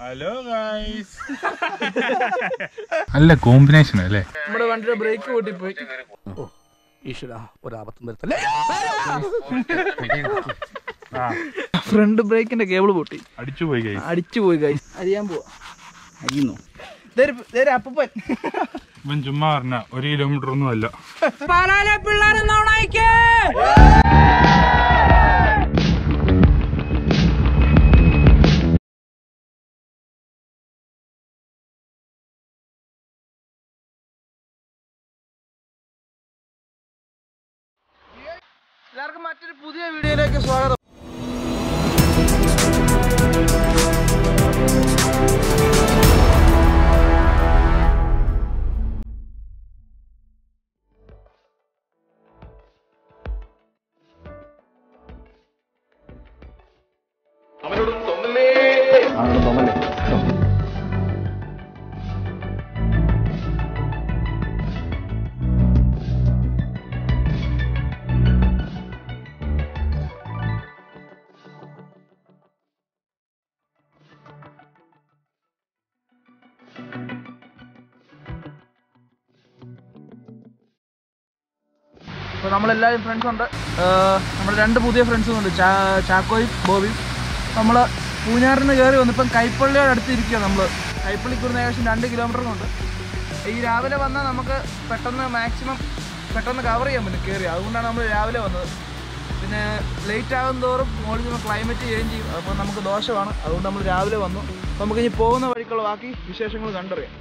Hello guys നല്ല combination അല്ലേ? നമ്മുടെ വണ്ടിയുടെ ബ്രേക്ക് പൊട്ടിപ്പോയി ഈശ്വര ഒരാപത്തും വരുത്തല്ലേ? ഫ്രണ്ട് ബ്രേക്കിന്റെ കേബിൾ പൊട്ടി. അടിച്ചു പോയി ഗൈസ് അടിച്ചു പോയി ഗൈസ് അറിയാൻ പോവാ. അരിയുന്നു. അപ്പൂപ്പൻ. ഇവൻ ചുമ്മാ പറഞ്ഞ ഒരു കിലോമീറ്റർ ഒന്നും അല്ല. പാലാലെ പുതിയ വീഡിയോയിലേക്ക് സ്വാഗതം. നമ്മളെല്ലാവരും ഫ്രണ്ട്സ് ഉണ്ട്. നമ്മൾ രണ്ട് പുതിയ ഫ്രണ്ട്സും ഉണ്ട്. ചാക്കോയും ബോബിയും. നമ്മൾ പൂഞ്ഞാറിൽ നിന്ന് കയറി വന്നിപ്പം കൈപ്പള്ളിയോട് അടുത്ത് ഇരിക്കുക നമ്മൾ കൈപ്പള്ളിക്ക് ഇവിടുന്ന് ഏകദേശം രണ്ട് കിലോമീറ്റർ കൊണ്ട് ഈ രാവിലെ വന്നാൽ നമുക്ക് പെട്ടെന്ന് മാക്സിമം പെട്ടെന്ന് കവർ ചെയ്യാൻ പറ്റും കയറി അതുകൊണ്ടാണ് നമ്മൾ രാവിലെ വന്നത്. പിന്നെ ലേറ്റ് ആകും തോറും മുകളിൽ നിന്ന് ക്ലൈമറ്റ് ചേഞ്ച് ചെയ്യും. അപ്പോൾ നമുക്ക് ദോഷമാണ്. അതുകൊണ്ട് നമ്മൾ രാവിലെ വന്നു. നമുക്കിനി പോകുന്ന വഴിക്കുള്ള ബാക്കി വിശേഷങ്ങൾ കണ്ടറിയാം.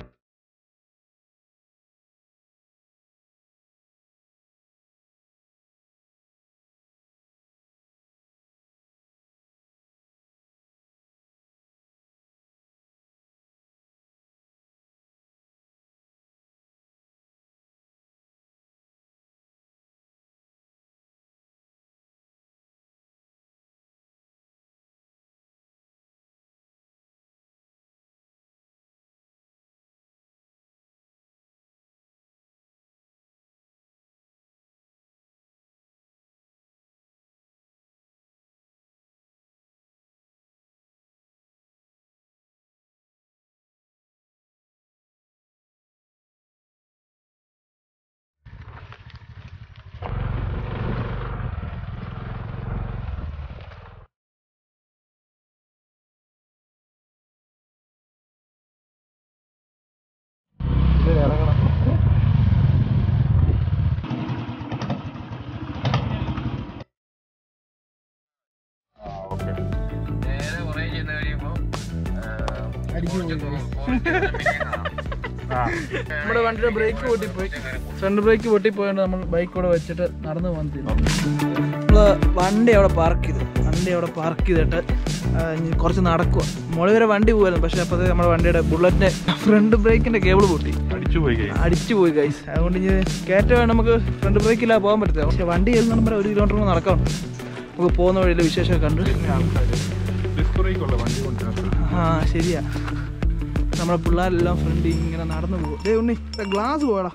നമ്മുടെ വണ്ടിയുടെ ബ്രേക്ക് പൊട്ടിപ്പോയി. ഫ്രണ്ട് ബ്രേക്ക് പൊട്ടിപ്പോയോണ്ട് നമ്മൾ ബൈക്ക് കൂടെ വെച്ചിട്ട് നടന്നു വന്നില്ല നമ്മൾ വണ്ടി അവിടെ പാർക്ക് ചെയ്തു. വണ്ടി അവിടെ പാർക്ക് ചെയ്തിട്ട് കുറച്ച് നടക്കുക മുളി വരെ വണ്ടി പോകുമായിരുന്നു പക്ഷെ അപ്പോൾ നമ്മുടെ വണ്ടിയുടെ ബുള്ളറ്റിന്റെ ഫ്രണ്ട് ബ്രേക്കിന്റെ കേബിൾ പൊട്ടി. അടിച്ചു പോയി ഗൈസ് അതുകൊണ്ട് ഇനി കയറ്റം നമുക്ക് ഫ്രണ്ട് ബ്രേക്ക് ഇല്ലാതെ പോകാൻ പറ്റത്തില്ല. പക്ഷെ വണ്ടി ഏത് നമ്മുടെ ഒരു കിലോമീറ്റർ നടക്കാം നമുക്ക് പോകുന്ന വഴിയിലെ വിശേഷമൊക്കെ കണ്ടു. ആ ശരിയാ. നമ്മുടെ പിള്ളേരെല്ലാം ഫ്രണ്ട് ഇങ്ങനെ നടന്നു പോകും. ദേ ഉണ്ണി ഗ്ലാസ് പോടാ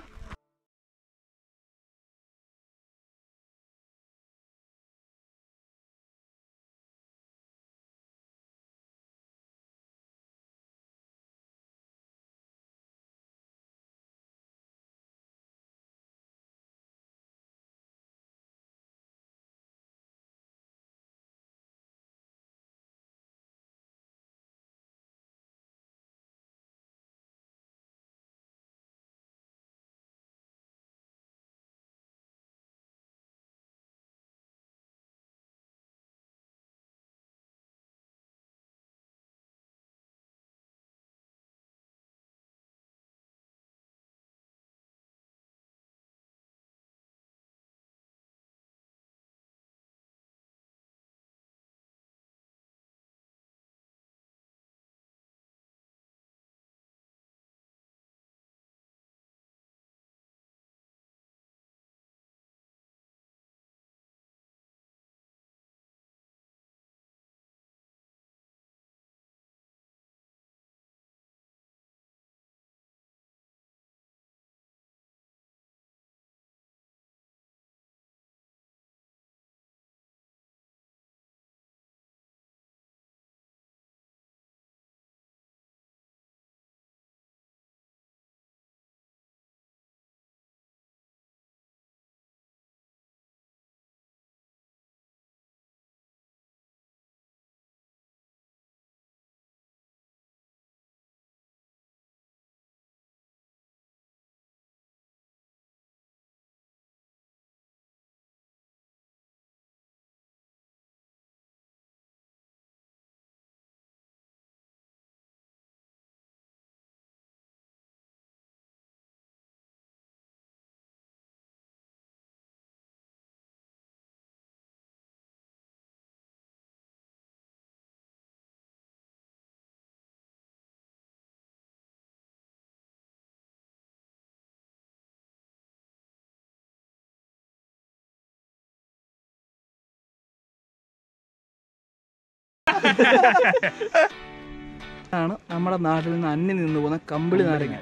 ആണ് നമ്മുടെ നാട്ടിൽ നിന്ന് അന്യം നിന്ന് പോകുന്ന കമ്പിളി നാരങ്ങ.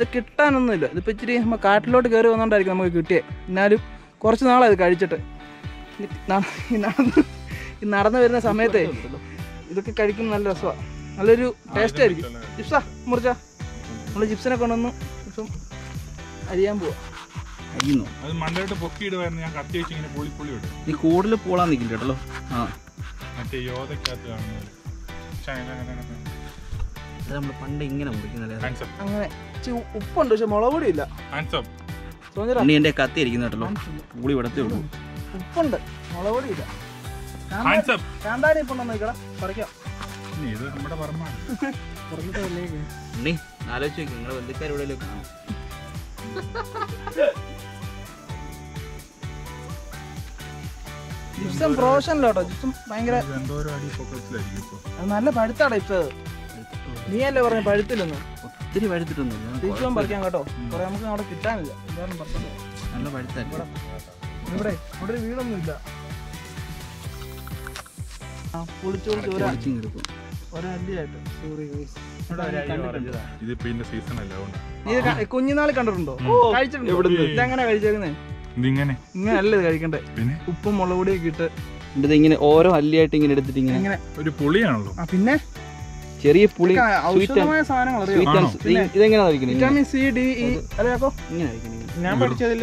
ഇത് കിട്ടാനൊന്നുമില്ല. ഇതിപ്പോൾ ഇച്ചിരി നമ്മൾ കാട്ടിലോട്ട് കയറി വന്നുകൊണ്ടായിരിക്കും നമുക്ക് കിട്ടിയേ. എന്നാലും കുറച്ച് നാളായി ഇത് കഴിച്ചിട്ട്. ഈ നടന്ന് വരുന്ന സമയത്തെ ഇതൊക്കെ കഴിക്കുമ്പോൾ നല്ല രസമാണ് നല്ലൊരു ടേസ്റ്റ് ആയിരിക്കും. ജിപ്സാ മുറിച്ച. നമ്മൾ ജിപ്സിനെ കൊണ്ടുവന്ന് ഇപ്പം അരിയാൻ പോവാ. അരിയുന്നു. നീ കൂടുതൽ പോളാൻ നിൽക്കില്ല കേട്ടോ. ആ. മറ്റേ യോധക്കകത്ത് കാണുന്നത്. അത് നമ്മൾ പണ്ട് ഇങ്ങനെ മുറിക്കുന്നല്ലേ? ഹാൻഡ്സപ്പ് അങ്ങനെ ഇച്ചിരി ഉപ്പുണ്ട് പക്ഷെ മുളക് പൊടി ഇല്ല. ഹാൻഡ്സപ്പ് തോന്നിരാ ഉണ്ണി എന്റെ കത്തി ഇരിക്കുന്ന കേട്ടോ പുളി വിടത്തേ ഉള്ളൂ. ഉപ്പുണ്ട് മുളക് പൊടി ഇല്ല. ഹാൻഡ്സപ്പ് കാന്താരി ഇപ്പം നോക്കിക്കടാ പറിക്കാം. ഇത് നമ്മുടെ പറമ്പാണ് ഉണ്ണി ആലോചിച്ച് നിങ്ങൾ നിങ്ങളെ ബന്ധുക്കാരെവിടെ കാണും. ജിപ്സം പ്രൊഫഷണലോട്ടോ ജിപ്സം ഭയങ്കര നല്ല പഴുത്താടാ ഇപ്പൊ. നീയല്ലേ പറഞ്ഞ പഴുത്തില്ലെന്ന്? ഒത്തിരി പഴുത്തിട്ടൊന്നുമില്ല ജിപ്സം പറിക്കാം കേട്ടോ. കുറെ നമുക്ക് അവിടെ കിട്ടാനില്ല. എന്തായാലും പറിച്ചോ നല്ല പഴുത്തായിരുന്നു ഇവിടെ ഇവിടെ ഒരു വീടൊന്നും ഇല്ല. ആ പുളിച്ചു പുളിച്ച് ഒരാ എടുക്കും ഒരല്ലിയായിട്ട് സോറി ഇതിപ്പോ ഇതിന്റെ സീസൺ അല്ല അതുകൊണ്ട്. നീ ഇത് ക- കുഞ്ഞുനാളിൽ കണ്ടിട്ടുണ്ടോ? കഴിച്ചിട്ടുണ്ടോ? ഇതെങ്ങനെ കഴിച്ചേക്കുന്നേ? ഇതിങ്ങനെ. ഇങ്ങനെ അല്ല ഇത് കഴിക്കണ്ടേ? പിന്നെ? ഉപ്പും മുളക് പൊടിയൊക്കെ ഇട്ട് എന്നിട്ട് ഇങ്ങനെ ഓരോ അല്ലിയായിട്ട് ഇങ്ങനെ എടുത്തിട്ട് ഇങ്ങനെ ഇങ്ങനെ. ഒരു പുളിയാണല്ലോ. ആ പിന്നെ? ചെറിയ പുളി ഇതൊക്കെ ഔഷധമായ സാധനങ്ങൾ അറിയാം ഇതെങ്ങനെ വിറ്റാമിൻ സി ഡി ഇ അറിയാക്കോ ഇങ്ങനെ കഴിക്കുന്നത് ഞാൻ പഠിച്ചതിൽ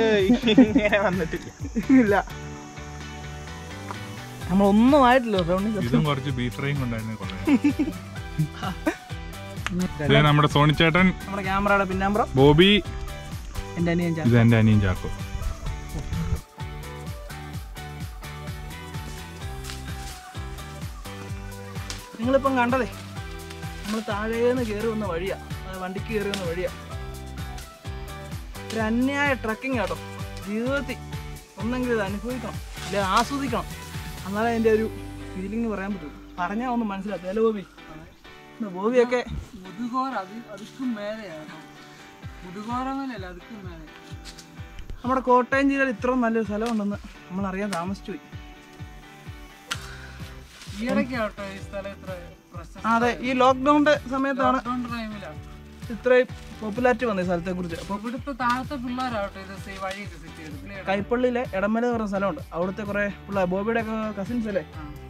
ഇങ്ങനെ വന്നിട്ടില്ല. ഇല്ല. നമ്മളൊന്നും ആയിട്ടില്ല. ഇതും കുറച്ച് ബീഫ് ഫ്രൈയും കൊണ്ടായിരുന്നു കൊള്ളാം. നമ്മുടെ സോണിച്ചേട്ടൻ നമ്മുടെ ക്യാമറയുടെ പിന്നാമ്പറം. ബോബി എന്റെ അനിയൻ ചാ ഇത് എന്റെ അനിയൻ ചാക്കോ. നിങ്ങളിപ്പം കണ്ടതേ നമ്മൾ താഴേന്ന് കയറി വന്ന വഴിയാ. വണ്ടിക്ക് കയറി വന്ന വഴിയാ. ഒരു അന്യായ ട്രക്കിംഗ് കേട്ടോ ജീവിതത്തിൽ ഒന്നെങ്കിലും ഇത് അനുഭവിക്കണം ഇല്ല ആസ്വദിക്കണം. എന്നാലേ അതിന്റെ ഒരു ഫീലിംഗ് പറയാൻ പറ്റും. പറഞ്ഞാൽ ഒന്ന് മനസ്സിലാക്കുക അല്ലേ ബോബി? ബോബിയൊക്കെ മുതുകോർ അത് അതുക്കും മേലെയാണ്. മുതുകോറൊന്നുമല്ല അതുക്കും മേലെ. നമ്മുടെ കോട്ടയം ജില്ലയിൽ ഇത്രയും നല്ലൊരു സ്ഥലമുണ്ടെന്ന് നമ്മൾ അറിയാൻ താമസിച്ചു പോയി. അതെ. ഈ ലോക്ക്ഡൌണിന്റെ സമയത്താണ് ഇത്രയും പോപ്പുലാരിറ്റി വന്നത് ഈ സ്ഥലത്തെ കുറിച്ച്. കൈപ്പള്ളിയിലെ ഇടമല എന്ന് പറഞ്ഞ സ്ഥലമുണ്ട്. അവിടുത്തെ കുറെ പിള്ളേർ ബോബിയുടെ ഒക്കെ കസിൻസ് അല്ലേ?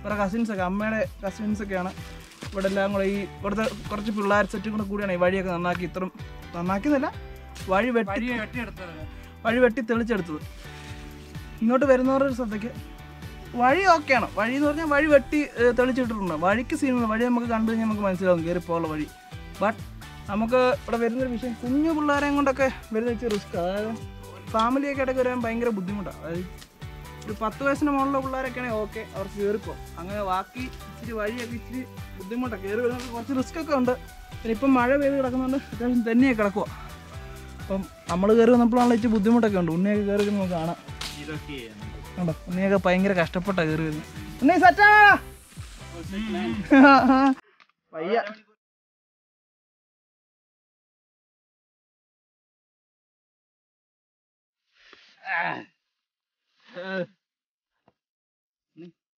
കുറെ കസിൻസ് ഒക്കെ അമ്മയുടെ കസിൻസ് ഒക്കെയാണ്. ഇവിടെ എല്ലാം കൂടെ ഈ ഇവിടുത്തെ കുറച്ച് പിള്ളേർ സെറ്റും കൂടെ കൂടിയാണ് ഈ വഴിയൊക്കെ നന്നാക്കി ഇത്രയും നന്നാക്കിയതല്ല വഴി വെട്ടി വഴി വെട്ടി തെളിച്ചെടുത്തത്. ഇങ്ങോട്ട് വരുന്നവരുടെ ശ്രദ്ധയ്ക്ക് വഴി ഓക്കെയാണ് വഴി എന്ന് പറഞ്ഞാൽ വഴി വെട്ടി തെളിച്ചിട്ടിട്ടുണ്ട്. വഴിക്ക് സീനുണ്ട് വഴി നമുക്ക് കണ്ടു കഴിഞ്ഞാൽ നമുക്ക് മനസ്സിലാവും കയറി പോകാനുള്ള വഴി. ബട്ട് നമുക്ക് ഇവിടെ വരുന്നൊരു വിഷയം കുഞ്ഞു പിള്ളേരെയും കൊണ്ടൊക്കെ വരുന്ന വെച്ച് റിസ്ക് അതായത് ഫാമിലിയൊക്കെ ഇടയ്ക്ക് വരാൻ ഭയങ്കര ബുദ്ധിമുട്ടാണ് അതായത് ഒരു പത്ത് വയസ്സിന് മുകളിലുള്ള പിള്ളേരൊക്കെ ആണെങ്കിൽ ഓക്കെ അവർക്ക് കയറിപ്പോകും അങ്ങനെ ബാക്കി ഇച്ചിരി വഴിയൊക്കെ ഇച്ചിരി ബുദ്ധിമുട്ടാണ് കയറി വരുന്നത് കുറച്ച് റിസ്ക് ഒക്കെ ഉണ്ട്. പിന്നെ ഇപ്പം മഴ പെയ്ത് കിടക്കുന്നുണ്ട് അത്യാവശ്യം തന്നെയേ കിടക്കുക അപ്പം നമ്മൾ കയറി വന്നപ്പോഴാണല്ലോ ഇച്ചിരി ബുദ്ധിമുട്ടൊക്കെ ഉണ്ട്. ഉണ്ണിയൊക്കെ കയറി നമുക്ക് കാണാം. കണ്ടോ? ഉണ്ണിയൊക്കെ ഭയങ്കര കഷ്ടപ്പെട്ട കയറി വരുന്നത് ഉണ്ണി സെറ്റാ വയ്യ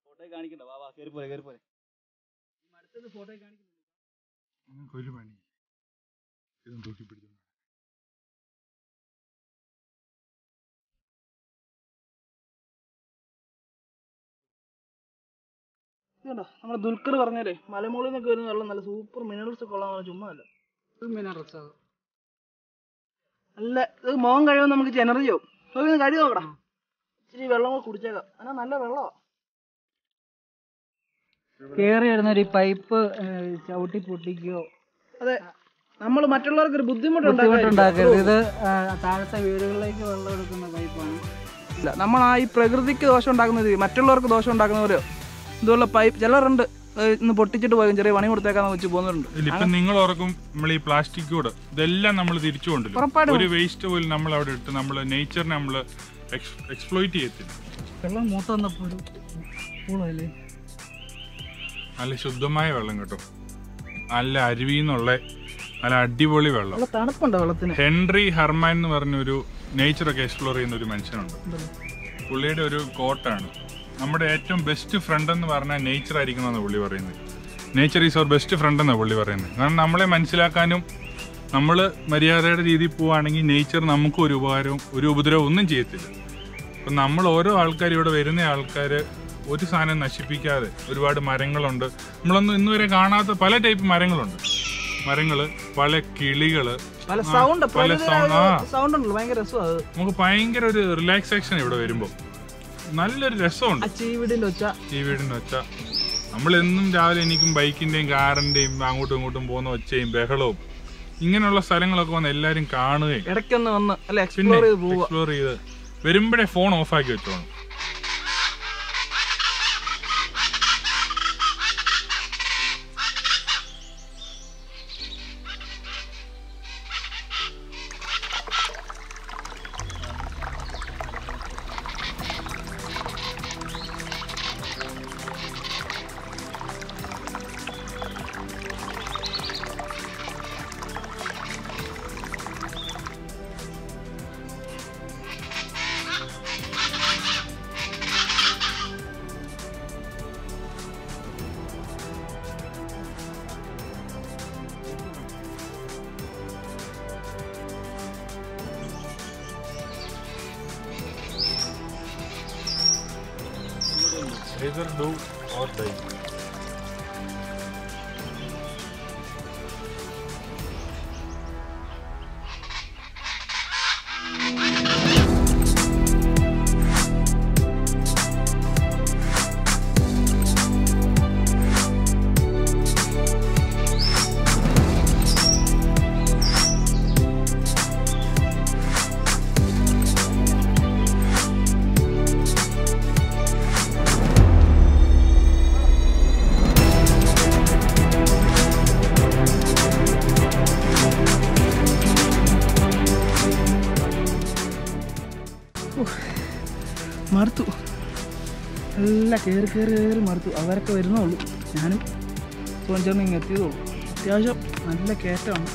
ഫോട്ടോ കാണിക്കണ്ട വാ വാ കയറി പോലെ കയറി പോലെ നിങ്ങൾക്ക് ഒരു പണി. ഇതും തൂക്കി പിടിച്ചു ഇതുണ്ടോ നമ്മുടെ ദുൽഖർ പറഞ്ഞാലേ മലമുകളിൽ നിന്നൊക്കെ വരുന്ന വെള്ളം നല്ല സൂപ്പർ മിനറൽസ് ഒക്കെ ഉള്ള ചുമ്മാ അല്ല. മിനറൽസ് അത് നല്ല ഇത് മോഹം കഴിയുമ്പോൾ നമുക്ക് ആവും. നോക്കി കഴി നോക്കടാ. ഇച്ചിരി വെള്ളം കൂടെ കുടിച്ചേക്കാം. എന്നാ നല്ല വെള്ളമാണ് കേറി വരുന്ന ഒരു പൈപ്പ് ചവിട്ടി പൊട്ടിക്കോ. അതെ നമ്മൾ മറ്റുള്ളവർക്ക് ഒരു ബുദ്ധിമുട്ടുണ്ടാക്കരുത് ഇത് താഴത്തെ വീടുകളിലേക്ക് വെള്ളം എടുക്കുന്ന പൈപ്പാണ് നമ്മൾ ആ ഈ പ്രകൃതിക്ക് ദോഷം ഉണ്ടാക്കുന്നത് മറ്റുള്ളവർക്ക് ദോഷം ഉണ്ടാക്കുന്നവരോ ഇതുള്ള പൈപ്പ് ചിലരുണ്ട് ഇന്ന് പൊട്ടിച്ചിട്ട് പോയും ചെറിയ പണി കൊടുത്തേക്കാന്ന് വെച്ച് പോകുന്നുണ്ട് ഇപ്പൊ നിങ്ങൾ ഓർക്കും നമ്മൾ ഈ പ്ലാസ്റ്റിക് കൂടെ. ഇതെല്ലാം നമ്മൾ തിരിച്ചു കൊണ്ടുപോയി ഒരു വേസ്റ്റ് പോലും നമ്മൾ അവിടെ ഇട്ട് നമ്മൾ നേച്ചറിനെ നമ്മൾ എക്സ്പ്ലോയിറ്റ് ചെയ്യത്തില്ല. വെള്ളം മൂത്ത വന്നപ്പോൾ പൂളല്ലേ? നല്ല ശുദ്ധമായ വെള്ളം കേട്ടോ. നല്ല അരുവിന്നുള്ള നല്ല അടിപൊളി വെള്ളം. നല്ല തണുപ്പുണ്ടോ വെള്ളത്തിന്. ഹെൻറി ഹർമൻ എന്ന് പറഞ്ഞൊരു നേച്ചറൊക്കെ എക്സ്പ്ലോർ ചെയ്യുന്ന ഒരു മനുഷ്യനുണ്ട്. പുള്ളിയുടെ ഒരു കോട്ടാണ് നമ്മുടെ ഏറ്റവും ബെസ്റ്റ് ഫ്രണ്ട് എന്ന് പറഞ്ഞാൽ നേച്ചർ ആയിരിക്കണം എന്നാണ് പുള്ളി പറയുന്നത്. Nature is our best friend എന്നാണ് പുള്ളി പറയുന്നത്. കാരണം നമ്മളെ മനസ്സിലാക്കാനും നമ്മൾ മര്യാദയുടെ രീതിയിൽ പോവുകയാണെങ്കിൽ നേച്ചർ നമുക്ക് ഒരു ഉപകാരവും ഒരു ഉപദ്രവം ഒന്നും ചെയ്യത്തില്ല. അപ്പം നമ്മൾ ഓരോ ആൾക്കാർ ഇവിടെ വരുന്ന ആൾക്കാർ ഒരു സാധനം നശിപ്പിക്കാതെ ഒരുപാട് മരങ്ങളുണ്ട്. നമ്മളൊന്നും ഇന്ന് വരെ കാണാത്ത പല ടൈപ്പ് മരങ്ങളുണ്ട്. മരങ്ങൾ പല കിളികൾ പല സൗണ്ട് നമുക്ക് ഭയങ്കര ഒരു റിലാക്സേഷൻ ഇവിടെ വരുമ്പോൾ നല്ലൊരു രസമുണ്ട്. ചീവിടിന്റെ ഒച്ച. നമ്മളെന്നും രാവിലെ എനിക്കും ബൈക്കിന്റെയും കാറിന്റെയും അങ്ങോട്ടും ഇങ്ങോട്ടും പോകുന്ന ഒച്ചയും ബഹളവും. ഇങ്ങനെയുള്ള സ്ഥലങ്ങളൊക്കെ വന്ന് എല്ലാരും കാണുകയും ഇടയ്ക്കൊന്ന് വന്ന് എക്സ്പ്ലോർ ചെയ്ത് വരുമ്പോഴേ ഫോൺ ഓഫ് ആക്കി വെച്ചോണം Overdose. Odeio. എല്ലാം കയറി കയറി കയറി മടുത്തു. അവരൊക്കെ വരുന്നുള്ളൂ ഞാനും സുവഞ്ചേർന്ന് ഇങ്ങ് എത്തിയതുള്ളൂ അത്യാവശ്യം നല്ല കയറ്റമാണ്.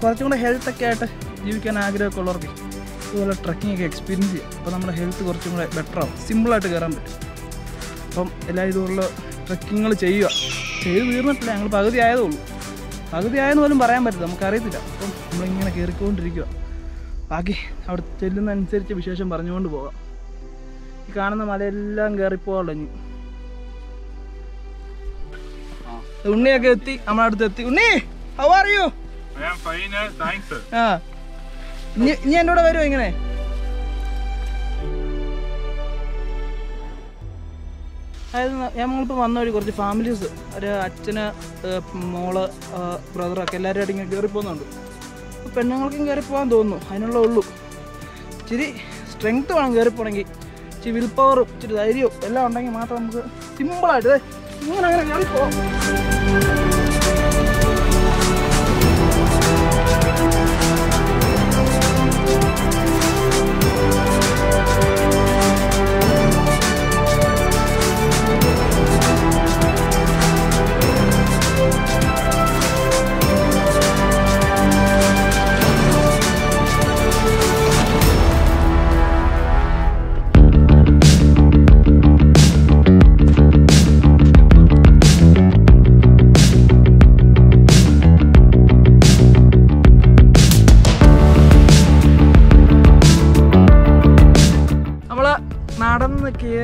കുറച്ചും കൂടെ ഹെൽത്തൊക്കെ ആയിട്ട് ജീവിക്കാൻ ആഗ്രഹമൊക്കെ ഉള്ളവർക്ക് ഇതുപോലെ ട്രക്കിംഗ് ഒക്കെ എക്സ്പീരിയൻസ് ചെയ്യാം. അപ്പോൾ നമ്മുടെ ഹെൽത്ത് കുറച്ചും കൂടെ ബെറ്റർ ആവും. സിമ്പിളായിട്ട് കയറാൻ പറ്റും. അപ്പം എല്ലാ ഇതുപോലുള്ള ട്രക്കിങ്ങൾ ചെയ്യുക. ചെയ്ത് തീർന്നിട്ടില്ല. ഞങ്ങൾ പകുതി ആയതേ ഉള്ളൂ. പകുതി ആയെന്ന് പോലും പറയാൻ പറ്റില്ല. നമുക്കറിയത്തില്ല. അപ്പം നമ്മളിങ്ങനെ കയറിക്കൊണ്ടിരിക്കുക. ബാക്കി അവിടെ ചെല്ലുന്നതനുസരിച്ച് വിശേഷം പറഞ്ഞുകൊണ്ട് പോകാം ഈ കാണുന്ന മലയെല്ലാം കയറിപ്പോകാനുള്ള ഇനി. ഉണ്ണിയൊക്കെ എത്തി നമ്മുടെ അടുത്ത് എത്തി. Unni how are you. ആ. ഇനി എന്നോട് എന്റെ കൂടെ വരുമോ ഇങ്ങനെ? അതായത് ഞങ്ങളിപ്പോൾ വന്ന വഴി കുറച്ച് ഫാമിലീസ് ഒരു അച്ഛന് മോൾ ബ്രദറൊക്കെ എല്ലാവരും ഇങ്ങനെ കയറി പോകുന്നുണ്ട് അപ്പോൾ പെണ്ണുങ്ങൾക്കും കയറി പോകാൻ തോന്നുന്നു. അതിനുള്ള ഉള്ളൂ. ഇച്ചിരി സ്ട്രെങ്ത് വേണം കയറി പോകണമെങ്കിൽ. ഇച്ചിരി വിൽ പവറും ഇച്ചിരി ധൈര്യവും എല്ലാം ഉണ്ടെങ്കിൽ മാത്രം നമുക്ക് സിമ്പിളായിട്ട് ഇങ്ങനെ അങ്ങനെ കയറി പോകാം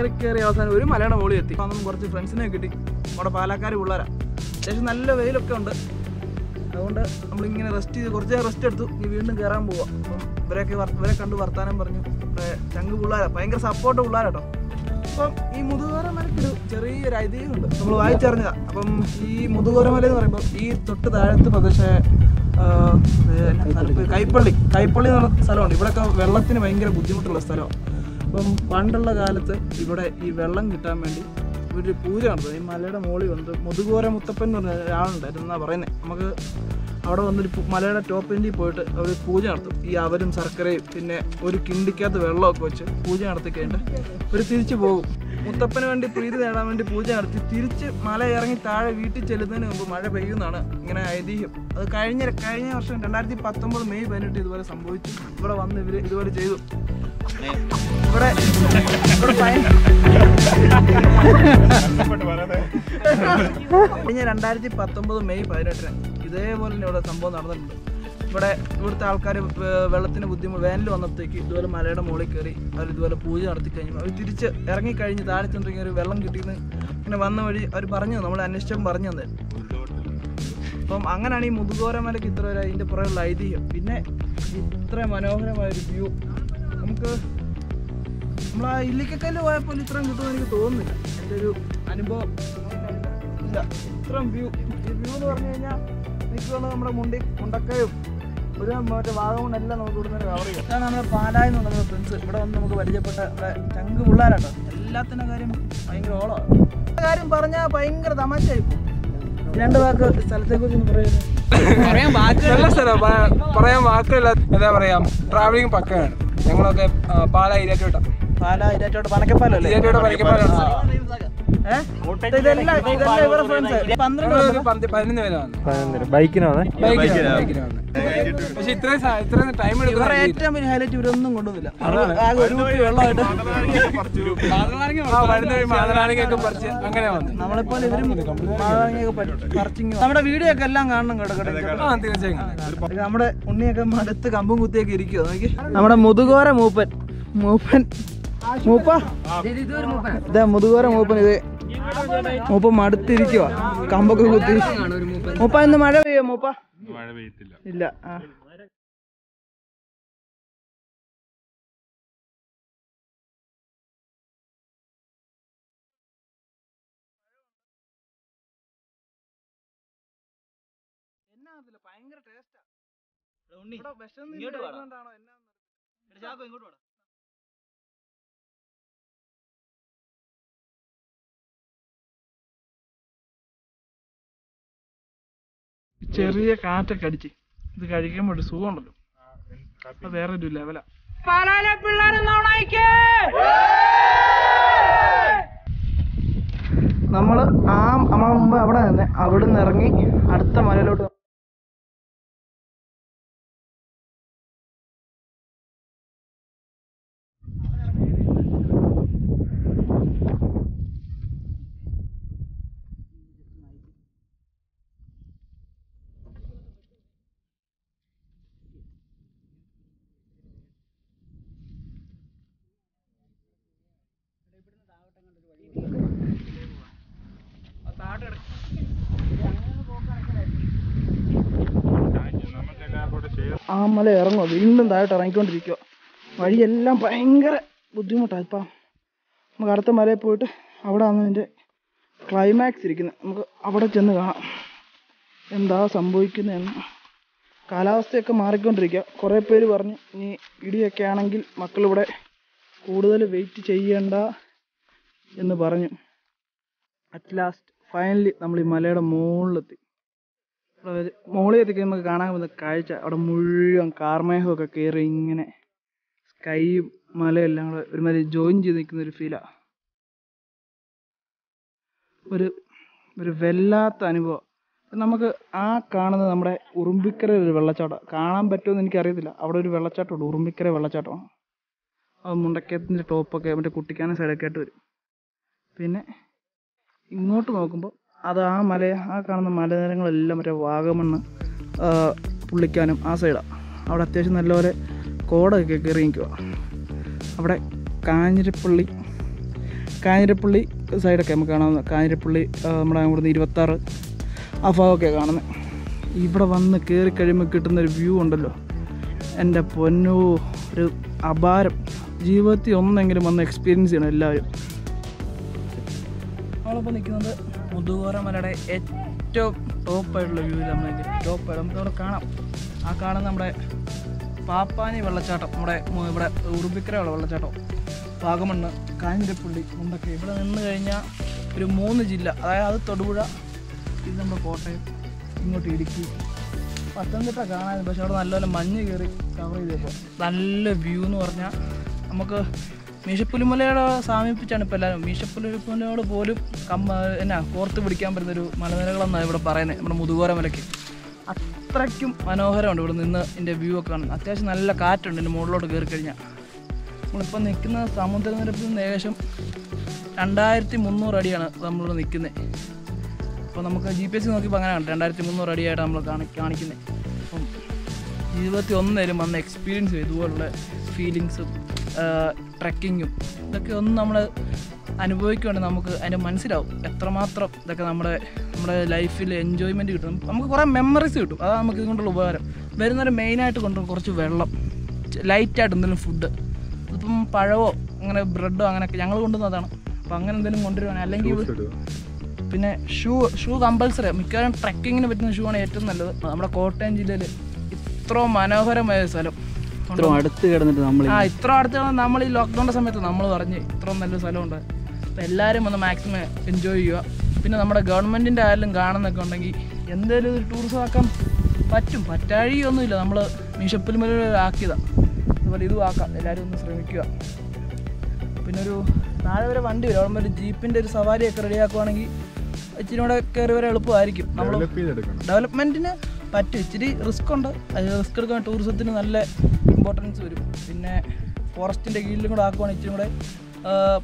കയറി കയറി അവസാനം ഒരു മലയുടെ മുകളിൽ എത്തി. അപ്പം കുറച്ച് ഫ്രണ്ട്സിനെ കിട്ടി. നമ്മുടെ പാലക്കാർ പിള്ളേരാ. അത്യാവശ്യം നല്ല വെയിലൊക്കെ ഉണ്ട്. അതുകൊണ്ട് നമ്മളിങ്ങനെ റെസ്റ്റ് ചെയ്ത് കുറച്ച് നേരം റെസ്റ്റ് എടുത്തു. ഇനി വീണ്ടും കയറാൻ പോവാം. അപ്പം ഇവരെയൊക്കെ ഇവരെ കണ്ട് വർത്താനം പറഞ്ഞു. ചങ്ക് പിള്ളേരാ. ഭയങ്കര സപ്പോർട്ട് പിള്ളേരാട്ടോ. അപ്പം ഈ മുതുകോരമലക്കൊരു ചെറിയൊരു ഐതിഹ്യമുണ്ട് നമ്മൾ വായിച്ചറിഞ്ഞതാ. അപ്പം ഈ മുതുകോരമല എന്ന് പറയുമ്പോൾ ഈ തൊട്ട് താഴത്ത് പ്രദേശം കൈപ്പള്ളി. കൈപ്പള്ളി എന്ന് പറഞ്ഞ സ്ഥലമുണ്ട്. ഇവിടെയൊക്കെ വെള്ളത്തിന് ഭയങ്കര ബുദ്ധിമുട്ടുള്ള സ്ഥലമാണ് അപ്പം പണ്ടുള്ള കാലത്ത് ഇവിടെ ഈ വെള്ളം കിട്ടാൻ വേണ്ടി ഒരു പൂജ നടത്തുന്നത് ഈ മലയുടെ മുകളിൽ വന്നിട്ട് മുതുകോര മുത്തപ്പൻ എന്ന് പറഞ്ഞ ഒരാളുണ്ടായിരുന്നു എന്നാ പറയുന്നത് നമുക്ക് അവിടെ വന്നൊരു മലയുടെ ടോപ്പിന്റെ പോയിട്ട് അവർ പൂജ നടത്തും. ഈ അവരും ശർക്കരയും പിന്നെ ഒരു കിണ്ടിക്കകത്ത് വെള്ളമൊക്കെ വെച്ച് പൂജ നടത്തി കഴിഞ്ഞിട്ട് ഒരു തിരിച്ചു പോകും. മുത്തപ്പന് വേണ്ടി പ്രീതി നേടാൻ വേണ്ടി പൂജ നടത്തി തിരിച്ച് മല ഇറങ്ങി താഴെ വീട്ടിൽ ചെല്ലുന്നതിന് മുമ്പ് മഴ പെയ്യുന്നതാണ് ഇങ്ങനെ ഐതിഹ്യം. അത് കഴിഞ്ഞ കഴിഞ്ഞ വർഷം രണ്ടായിരത്തി പത്തൊമ്പത് മെയ് പതിനെട്ട് ഇതുപോലെ സംഭവിച്ചു. ഇവിടെ വന്ന് ഇവർ ഇതുപോലെ ചെയ്തു. ഇവിടെ കഴിഞ്ഞ രണ്ടായിരത്തി പത്തൊമ്പത് മെയ് പതിനെട്ടിന് ഇതേപോലെ തന്നെ ഇവിടെ സംഭവം നടന്നിട്ടുണ്ട്. ഇവിടെ ഇവിടുത്തെ ആൾക്കാർ വെള്ളത്തിന് ബുദ്ധിമുട്ട് വേനൽ വന്നപ്പോഴത്തേക്ക് ഇതുപോലെ മലയുടെ മുകളിൽ കയറി അവർ ഇതുപോലെ പൂജ നടത്തി കഴിഞ്ഞു. അവർ തിരിച്ച് ഇറങ്ങിക്കഴിഞ്ഞ് താഴെ ചെന്നിങ്ങനെ ഒരു വെള്ളം കിട്ടിയെന്ന് ഇങ്ങനെ വന്ന വഴി അവർ പറഞ്ഞു നമ്മൾ അന്വേഷിച്ചപ്പോൾ പറഞ്ഞു തന്നെ. അപ്പം അങ്ങനെയാണ് ഈ മുതുകോരമലയ്ക്ക് ഇത്ര ഒരു അതിന്റെ പുറകുള്ള ഐതിഹ്യം. പിന്നെ ഇത്ര മനോഹരമായ ഒരു വ്യൂ നമുക്ക് നമ്മൾ ആ ഇല്ലിക്കക്കല്ല് പോയപ്പോൾ ഇത്രയും കിട്ടുമെന്ന് എനിക്ക് തോന്നുന്നില്ല. എന്റെ ഒരു അനുഭവം. ഇല്ല ഇത്രയും വ്യൂ ഈ വ്യൂ എന്ന് പറഞ്ഞു കഴിഞ്ഞാൽ എനിക്ക് തോന്നുന്നത് നമ്മുടെ മുണ്ടി മുണ്ടക്കയും ഒരു മറ്റേ വാഗമൺ എല്ലാം നമുക്ക് ഇവിടുന്ന് കവർ ചെയ്യാം. ഇതാണ് നമ്മുടെ പാലായി നമ്മുടെ ഫ്രണ്ട്സ് ഇവിടെ വന്ന് നമുക്ക് പരിചയപ്പെട്ട നമ്മുടെ ചങ്ക് പിള്ളേരാട്ടോ. എല്ലാത്തിന്റെ കാര്യം ഭയങ്കര ഓളമാണ് കാര്യം പറഞ്ഞാൽ ഭയങ്കര തമാശയായി പോകും രണ്ട് വാക്ക് സ്ഥലത്തെ കുറിച്ച് പറയുന്നത് നല്ല സ്ഥലം. പറയാൻ വാക്കുകളില്ല എന്താ പറയാ ട്രാവലിംഗ് പക്കയാണ്. ഞങ്ങളൊക്കെ പാല ഇരാറ്റോട്ട പാല ഇരാറ്റോട് പനക്കപ്പാലല്ലേ ഇരാറ്റോട്ട പണിക്കപ്പാലാണ് ബൈക്കിനാണ്? പക്ഷെ ഇത്രയും ഇത്രയും ടൈം ഏറ്റവും വലിയ ഹൈലൈറ്റ് ഇവരൊന്നും കൊണ്ടുവന്നില്ല. നമ്മളിപ്പോൾ ഇവരും നമ്മുടെ വീഡിയോ ഒക്കെ എല്ലാം കാണണം കേട്ടോ തീർച്ചയായും നമ്മുടെ ഉണ്ണിയൊക്കെ മടുത്ത് കമ്പും കുത്തിയൊക്കെ ഇരിക്കുവോ നോക്കി നമ്മുടെ മുതുകോര മൂപ്പൻ. മൂപ്പൻ മൂപ്പ? ഇതാ മുതുകോര മൂപ്പൻ ഇത്. മൂപ്പ മടുത്തിരിക്കുക കമ്പൊക്കെ കുത്തി. മൂപ്പ ഇന്ന് മഴ പെയ്യോ മൂപ്പ? മഴ പെയ്യത്തില്ല. ഇല്ല ആ. ഭയങ്കര ടേസ്റ്റാ ഇങ്ങോട്ട് വേണം ഇങ്ങോട്ട് വാടാ. ചെറിയ കാറ്റൊക്കെ അടിച്ച് ഇത് കഴിക്കുമ്പോൾ ഒരു സുഖമുണ്ടല്ലോ. അത് വേറെ ഒരു ലെവലാ നമ്മൾ ആ നമ്മളെ മുമ്പ് അവിടെ നിന്ന് അവിടെ നിന്ന് ഇറങ്ങി അടുത്ത മലയിലോട്ട് നമുക്ക് എല്ലാവർക്കും കൂടെ ചെയ്യാം ആ മല ഇറങ്ങുക വീണ്ടും താഴോട്ട് ഇറങ്ങിക്കൊണ്ടിരിക്കുക വഴിയെല്ലാം ഭയങ്കര ബുദ്ധിമുട്ടാണ് ഇപ്പം. നമുക്ക് അടുത്ത മലയിൽ പോയിട്ട് അവിടെ ആണ് അതിന്റെ ക്ലൈമാക്സ് ഇരിക്കുന്നത് നമുക്ക് അവിടെ ചെന്ന് കാണാം. എന്താ സംഭവിക്കുന്നതെന്ന് കാലാവസ്ഥയൊക്കെ മാറിക്കൊണ്ടിരിക്കുക കുറേ പേര് പറഞ്ഞു ഇനി ഇടിയൊക്കെ ആണെങ്കിൽ മക്കളിവിടെ കൂടുതൽ വെയിറ്റ് ചെയ്യേണ്ട എന്ന് പറഞ്ഞു. അറ്റ് ലാസ്റ്റ് ഫൈനലി നമ്മൾ ഈ മലയുടെ മുകളിലെത്തി മുകളിൽ എത്തിക്കാൻ നമുക്ക് കാണാൻ പറ്റുന്ന കാഴ്ച അവിടെ മുഴുവൻ കാർമേഘമൊക്കെ കയറി ഇങ്ങനെ സ്കൈയും മലയെല്ലാം കൂടെ ഒരുമാതിരി ജോയിൻ ചെയ്ത് നിൽക്കുന്ന ഒരു ഫീലാണ് ഒരു ഒരു വല്ലാത്ത അനുഭവം. നമുക്ക് ആ കാണുന്നത് നമ്മുടെ ഉറുമ്പിക്കര ഒരു വെള്ളച്ചാട്ടം. കാണാൻ പറ്റുമെന്ന് എനിക്കറിയത്തില്ല. അവിടെ ഒരു വെള്ളച്ചാട്ടമുണ്ട്. ഉറുമ്പിക്കര വെള്ളച്ചാട്ടമാണ്. അത് മുണ്ടക്കയത്തിന്റെ ടോപ്പൊക്കെ മറ്റേ കുട്ടിക്കാനം സൈഡൊക്കെ ആയിട്ട് വരും. പിന്നെ ഇങ്ങോട്ട് നോക്കുമ്പോൾ അത് ആ മല ആ കാണുന്ന മലനിരങ്ങളെല്ലാം മറ്റേ വാഗമണ്ണ് പുള്ളിക്കാനും ആ സൈഡാണ് അവിടെ അത്യാവശ്യം നല്ലപോലെ കോടൊക്കെ കയറി നിൽക്കുക അവിടെ കാഞ്ഞിരപ്പള്ളി കാഞ്ഞിരപ്പള്ളി സൈഡൊക്കെ നമുക്ക് കാണാവുന്ന കാഞ്ഞിരപ്പള്ളി നമ്മുടെ ഇവിടുന്ന് ഇരുപത്താറ് ആ ഭാഗമൊക്കെ കാണുന്നത് ഇവിടെ വന്ന് കയറി കഴിയുമ്പോൾ കിട്ടുന്നൊരു വ്യൂ ഉണ്ടല്ലോ. എന്റെ പൊന്നോ ഒരു അപാരം. ജീവിതത്തിൽ ഒന്നെങ്കിലും വന്ന് എക്സ്പീരിയൻസ് ചെയ്യണം എല്ലാവരും. നമ്മളിപ്പോൾ നിൽക്കുന്നത് മുതുകോര മലയുടെ ഏറ്റവും ടോപ്പായിട്ടുള്ള വ്യൂ നമ്മൾ ടോപ്പ് നമുക്ക് അവിടെ കാണാം. ആ കാണുന്ന നമ്മുടെ പാപ്പാനി വെള്ളച്ചാട്ടം നമ്മുടെ ഇവിടെ ഉറുമ്പിക്കരയുള്ള വെള്ളച്ചാട്ടം വാഗമണ്ണ് കാഞ്ഞിരപ്പള്ളി മുണ്ടൊക്കെ. ഇവിടെ നിന്ന് കഴിഞ്ഞാൽ ഒരു മൂന്ന് ജില്ല അതായത് അത് തൊടുപുഴ ഇത് നമ്മുടെ കോട്ടയം ഇങ്ങോട്ട് ഇടുക്കി. പത്തനംതിട്ട കാണാൻ പക്ഷെ അവിടെ നല്ലപോലെ മഞ്ഞ് കയറി കവർ ചെയ്തപ്പോൾ നല്ല വ്യൂ എന്ന് പറഞ്ഞാൽ നമുക്ക് മീശപ്പുലിമലയോട് സാമീപിച്ചാണ് ഇപ്പോൾ എല്ലാവരും. മീശപ്പുലിമലയോട് പോലും കമ്മ എന്നാ കോർത്ത് പിടിക്കാൻ പറ്റുന്ന ഒരു മലനിരകളെന്നാണ് ഇവിടെ പറയുന്നത്. നമ്മുടെ മുതുകോര മലയ്ക്ക് അത്രയ്ക്കും മനോഹരമുണ്ട് ഇവിടെ നിന്ന് ഇതിന്റെ വ്യൂ ഒക്കെ കാണുന്നത് അത്യാവശ്യം നല്ല കാറ്റുണ്ട് എന്റെ മുകളിലോട്ട് കയറി കഴിഞ്ഞാൽ നമ്മളിപ്പോൾ നിൽക്കുന്ന സമുദ്രനിരപ്പിൽ നിന്ന് ഏകദേശം രണ്ടായിരത്തി മുന്നൂറ് അടിയാണ് നമ്മൾ നിൽക്കുന്നത്. അപ്പോൾ നമുക്ക് ജി പി എസ് നോക്കിയപ്പോൾ അങ്ങനെ കണ്ടു രണ്ടായിരത്തി മുന്നൂറ് അടിയായിട്ട് നമ്മൾ കാണി കാണിക്കുന്നത്. അപ്പം ഇരുപത്തി ഒന്നേലും വന്ന എക്സ്പീരിയൻസ് ഇതുപോലുള്ള ഫീലിങ്സും ട്രക്കിങ്ങും ഇതൊക്കെ ഒന്ന് നമ്മൾ അനുഭവിക്കുകയാണെങ്കിൽ നമുക്ക് അതിന് മനസ്സിലാവും എത്രമാത്രം ഇതൊക്കെ നമ്മുടെ നമ്മുടെ ലൈഫിൽ എൻജോയ്മെന്റ് കിട്ടും. നമുക്ക് കുറേ മെമ്മറീസ് കിട്ടും. അതാണ് നമുക്ക് ഇതുകൊണ്ടുള്ള ഉപകാരം. വരുന്നവരെ മെയിനായിട്ട് കൊണ്ടുവരും കുറച്ച് വെള്ളം ലൈറ്റായിട്ട് എന്തെങ്കിലും ഫുഡ്. ഇപ്പം പഴവോ അങ്ങനെ ബ്രെഡോ അങ്ങനെയൊക്കെ ഞങ്ങൾ കൊണ്ടുവന്നതാണ്. അപ്പോൾ അങ്ങനെ എന്തെങ്കിലും കൊണ്ടുവരുവാണ് അല്ലെങ്കിൽ പിന്നെ ഷൂ ഷൂ കമ്പൽസറി. മിക്കവാറും ട്രക്കിങ്ങിന് പറ്റുന്ന ഷൂ ആണ് ഏറ്റവും നല്ലത്. നമ്മുടെ കോട്ടയം ജില്ലയിൽ ഇത്ര മനോഹരമായ സ്ഥലം. ഇത്ര അടുത്ത് കിടന്നിട്ട് നമ്മൾ ആ ഇത്ര അടുത്ത് നമ്മൾ ഈ ലോക്ക്ഡൗണിന്റെ സമയത്ത് നമ്മൾ പറഞ്ഞു ഇത്ര നല്ല സ്ഥലമുണ്ട്. അപ്പോൾ എല്ലാവരും ഒന്ന് മാക്സിമം എൻജോയ് ചെയ്യുക. പിന്നെ നമ്മുടെ ഗവൺമെന്റിന്റെ ആയാലും കാണുന്നൊക്കെ ഉണ്ടെങ്കിൽ എന്തെങ്കിലും ഒരു ടൂറിസം ആക്കാൻ പറ്റും. പറ്റാഴിയൊന്നുമില്ല നമ്മൾ മീശപ്പിൽ ആക്കിയതാണ് അതുപോലെ ഇതും ആക്കാം. എല്ലാവരും ഒന്ന് ശ്രമിക്കുക. പിന്നെ ഒരു താഴെ വരെ വണ്ടി വരും. അവിടെ ഒരു ജീപ്പിന്റെ ഒരു സവാരിയൊക്കെ റെഡിയാക്കുവാണെങ്കിൽ ഇച്ചിരി കൂടെ കയറി വരെ എളുപ്പമായിരിക്കും നമ്മൾ ഡെവലപ്മെന്റിന് ഡെവലപ്മെന്റിന് പറ്റും ഇച്ചിരി റിസ്ക് ഉണ്ട്. അത് റിസ്ക് എടുക്കാൻ ടൂറിസത്തിന് നല്ല ഇമ്പോർട്ടൻസ് വരും. പിന്നെ ഫോറസ്റ്റിന്റെ കീഴിലും കൂടെ ആക്കുവാണ് ഇച്ചിരി കൂടെ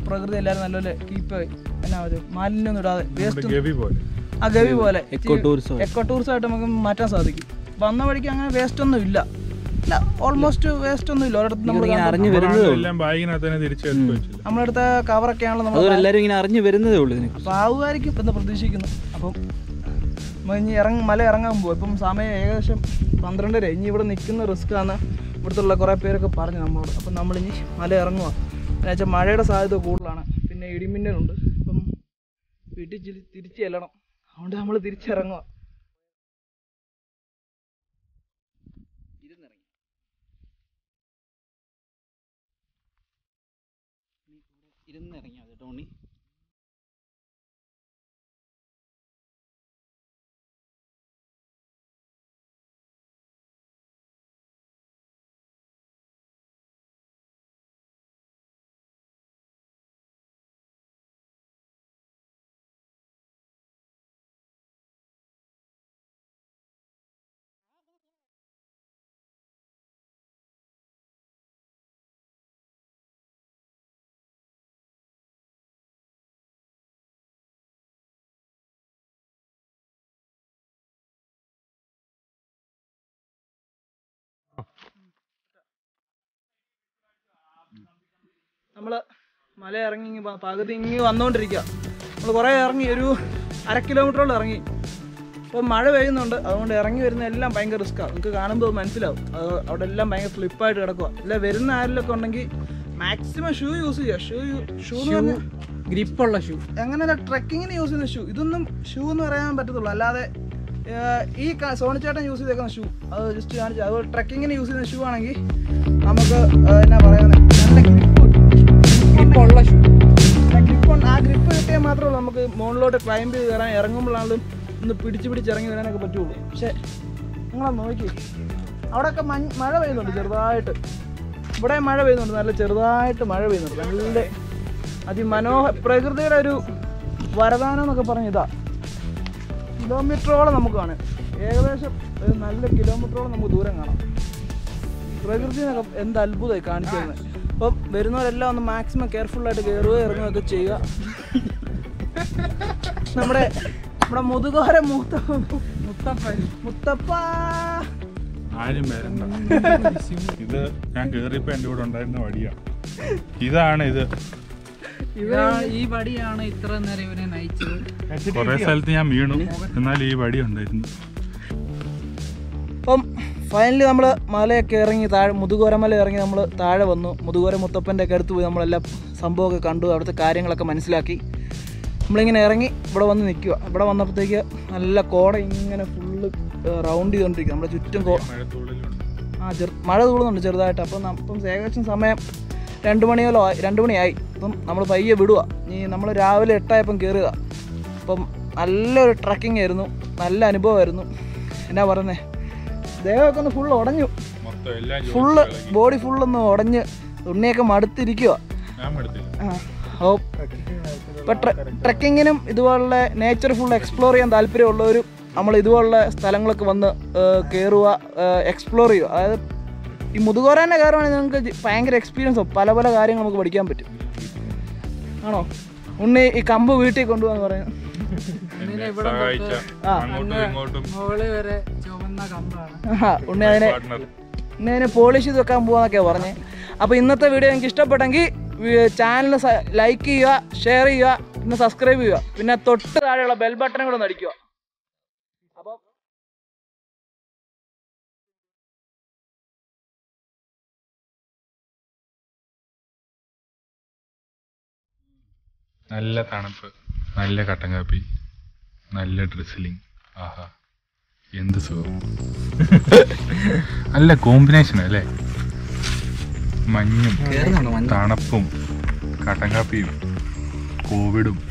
പ്രകൃതി എല്ലാവരും നല്ലപോലെ കീപ്പ് എന്നാ ഒരു മാലിന്യം ഇടാതെ വേസ്റ്റ് പോലെ. ആ ഗവി പോലെ. എക്കോ ടൂറിസം എക്കോ ആയിട്ട് നമുക്ക് മാറ്റാൻ സാധിക്കും. വന്ന വഴിക്ക് അങ്ങനെ വേസ്റ്റ് ഒന്നും ഇല്ല. ഇല്ല ഓൾമോസ്റ്റ് വേസ്റ്റ് ഒന്നും ഇല്ല. ഒരിടത്ത് നമ്മൾ അറിഞ്ഞു വരുന്നതേ നമ്മളടുത്ത കവറൊക്കെയാണല്ലോ നമ്മൾ എല്ലാവരും ഇങ്ങനെ അറിഞ്ഞു വരുന്നതേ ഉള്ളൂ അപ്പൊ ആവുമായിരിക്കും എന്ന് പ്രതീക്ഷിക്കുന്നു. അപ്പം ഇനി ഇറങ്ങ മല ഇറങ്ങാൻ പോകും ഇപ്പം സമയം ഏകദേശം പന്ത്രണ്ടര. ഇനി ഇവിടെ നിൽക്കുന്ന റിസ്ക് ആണ് ഇവിടുത്തുള്ള കുറേ പേരൊക്കെ പറഞ്ഞു നമ്മളോട്. അപ്പം നമ്മളിനി മല ഇറങ്ങുക എന്നുവെച്ചാൽ മഴയുടെ സാധ്യത കൂടുതലാണ്. പിന്നെ ഇടിമിന്നലുണ്ട്. അപ്പം വീട്ടിൽ ചിരി- തിരിച്ച് ചെല്ലണം. അതുകൊണ്ട് നമ്മൾ തിരിച്ചിറങ്ങുക ഇരുന്നിറങ്ങിയാൽ മതി ടോണി. നമ്മൾ മല ഇറങ്ങി പകുതി ഇങ്ങി വന്നുകൊണ്ടിരിക്കുക നമ്മൾ കുറേ ഇറങ്ങി ഒരു അര കിലോമീറ്ററോളം ഇറങ്ങി. ഇപ്പൊ മഴ പെയ്യുന്നുണ്ട്. അതുകൊണ്ട് ഇറങ്ങി വരുന്ന എല്ലാം ഭയങ്കര റിസ്ക്കാണ് നിങ്ങൾക്ക് കാണുമ്പോൾ മനസ്സിലാവും. അത് അവിടെ എല്ലാം ഭയങ്കര സ്ലിപ്പായിട്ട് കിടക്കുക അല്ല വരുന്ന ആരിലൊക്കെ ഉണ്ടെങ്കിൽ മാക്സിമം ഷൂ യൂസ് ചെയ്യുക ഷൂ ഷൂ എന്ന് പറഞ്ഞാൽ ഗ്രിപ്പുള്ള ഷൂ എങ്ങനെ ട്രക്കിങ്ങിന് യൂസ് ചെയ്യുന്ന ഷൂ ഇതൊന്നും ഷൂ എന്ന് പറയാൻ പറ്റത്തുള്ളൂ. അല്ലാതെ ഈ സോണിച്ചേട്ടൻ യൂസ് ചെയ്തേക്കുന്ന ഷൂ അത് ജസ്റ്റ് കാണിച്ചു അത് ട്രക്കിങ്ങിന് യൂസ് ചെയ്യുന്ന ഷൂ ആണെങ്കിൽ നമുക്ക് എന്നാ പറയുന്നത് നല്ല ഗ്രിപ്പുള്ള ഷൂ ഗ്രിപ്പ് ആ ഗ്രിപ്പ് കിട്ടിയാൽ മാത്രമേ നമുക്ക് മുകളിലോട്ട് ക്ലൈംബ് ചെയ്ത് കയറാൻ ഇറങ്ങുമ്പോഴാണ് ഒന്ന് പിടിച്ച് പിടിച്ച് ഇറങ്ങി വരാനൊക്കെ പറ്റുള്ളൂ. പക്ഷേ നിങ്ങളെ നോക്കി അവിടെയൊക്കെ മഴ പെയ്യുന്നുണ്ട് ചെറുതായിട്ട്. ഇവിടെ മഴ പെയ്യുന്നുണ്ട്. നല്ല ചെറുതായിട്ട് മഴ പെയ്യുന്നുണ്ട്. നല്ല അതിമനോഹ പ്രകൃതിയുടെ ഒരു വരദാനം എന്നൊക്കെ പറഞ്ഞ ഇതാ. കിലോമീറ്ററോളം നമുക്ക് കാണാം. ഏകദേശം ഒരു നല്ല കിലോമീറ്ററോളം നമുക്ക് ദൂരം കാണാം. പ്രകൃതി എന്നൊക്കെ എന്ത് അത്ഭുതമായി കാണിച്ചു തരുന്നത്. അപ്പം വരുന്നവരെല്ലാം ഒന്ന് മാക്സിമം കെയർഫുള്ളായിട്ട് കയറുകയോ ഇറങ്ങുകയോ ഒക്കെ ചെയ്യുക. നമ്മുടെ നമ്മുടെ മുതുകോര മൂത്ത മുത്തപ്പ മുത്തപ്പ. ആരും വരണ്ട. ഇത് ഞാൻ കേറിയപ്പോ എന്റെ കൂടെ ഉണ്ടായിരുന്ന വടിയാണ് ഇതാണ് ഇത്. ഈ വടിയാണ് ഇത്ര നേരം ഇവനെ നയിച്ചത്. കുറെ സ്ഥലത്ത് ഞാൻ വീണു. എന്നാൽ ഈ വടി ഉണ്ടായിരുന്നു. അപ്പം ഫൈനലി നമ്മൾ മലയൊക്കെ ഇറങ്ങി താഴെ മുതുകോരമല ഇറങ്ങി നമ്മൾ താഴെ വന്നു. മുതുകോര മുത്തപ്പന്റെ ഒക്കെ അടുത്ത് പോയി നമ്മളെല്ലാം സംഭവമൊക്കെ കണ്ടു. അവിടുത്തെ കാര്യങ്ങളൊക്കെ മനസ്സിലാക്കി. നമ്മളിങ്ങനെ ഇറങ്ങി ഇവിടെ വന്ന് നിൽക്കുക. ഇവിടെ വന്നപ്പോഴത്തേക്ക് നല്ല കോട ഇങ്ങനെ ഫുള്ള് റൗണ്ട് ചെയ്തുകൊണ്ടിരിക്കുക. നമ്മുടെ ചുറ്റും കോ ആ ചെറു മഴ തൂളുന്നുണ്ട് ചെറുതായിട്ട്. അപ്പം നമ്മൾ ഏകദേശം സമയം രണ്ട് മണിയോളം ആയി രണ്ട് മണിയായി. അപ്പം നമ്മൾ പയ്യെ വിടുക ഇനി നമ്മൾ രാവിലെ എട്ടായപ്പം കയറുക അപ്പം നല്ലൊരു ട്രക്കിംഗ് ആയിരുന്നു. നല്ല അനുഭവമായിരുന്നു. എന്നാ പറയുന്നത് ദേഹമൊക്കെ ഒന്ന് ഫുള്ള് ഉടഞ്ഞു. ഫുള്ള്. ബോഡി ഫുള്ളൊന്ന് ഉടഞ്ഞ് ഉണ്ണിയൊക്കെ മടുത്തിരിക്കുക ഓ ഇപ്പം ട്രക്കിങ്ങിനും ഇതുപോലുള്ള നേച്ചർ ഫുൾ എക്സ്പ്ലോർ ചെയ്യാൻ താല്പര്യമുള്ളവരും നമ്മൾ ഇതുപോലുള്ള സ്ഥലങ്ങളൊക്കെ വന്ന് കയറുക എക്സ്പ്ലോർ ചെയ്യുക അതായത് ഈ മുതുകോരാന്റെ കയറുവാണെങ്കിൽ നിങ്ങൾക്ക് ഭയങ്കര എക്സ്പീരിയൻസോ പല പല കാര്യങ്ങൾ നമുക്ക് പഠിക്കാൻ പറ്റും. ആണോ? ഉണ്ണി ഈ കമ്പ് വീട്ടിൽ കൊണ്ടുപോകാന്ന് പറയാം എന്നെ സഹായിച്ച ആ. അങ്ങോട്ടും ഇങ്ങോട്ടും. മുകളിൽ വരെ ചുവന്ന കമ്പാണ്. ആഹാ, ഉണ്ണി അതിനെ പാർട്ട്ണർ ഉണ്ണി അതിനെ പോളിഷ് ചെയ്ത് വെക്കാൻ പോവാന്നൊക്കെ പറഞ്ഞ്. അപ്പോൾ ഇന്നത്തെ വീഡിയോ എനിക്ക് ഇഷ്ടപ്പെട്ടെങ്കിൽ ചാനൽ ലൈക്ക് ചെയ്യുക ഷെയർ ചെയ്യുക പിന്നെ സബ്സ്ക്രൈബ് ചെയ്യുക. പിന്നെ തൊട്ട് താഴെയുള്ള ബെൽ ബട്ടൺ കൂടെ ഒന്ന് അടിക്കുക. നല്ല തണുപ്പ്. നല്ല കട്ടൻ കാപ്പി നല്ല ഡ്രസ്സിലിംഗ് ആഹാ. എന്ത് സുഖം. നല്ല കോമ്പിനേഷൻ അല്ലേ? മഞ്ഞും? തണുപ്പും കട്ടൻ കാപ്പിയും കോവിഡും.